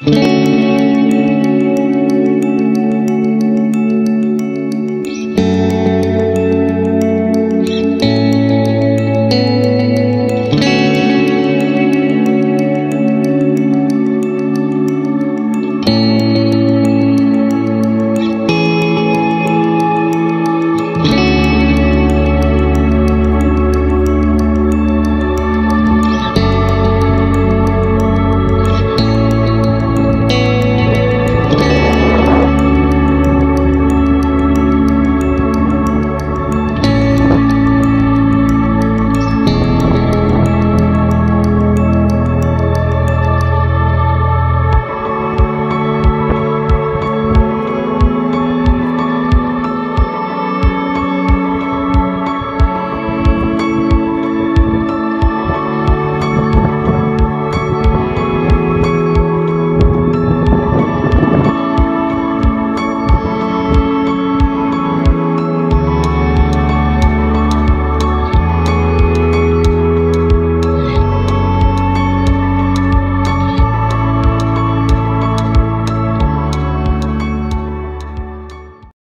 Música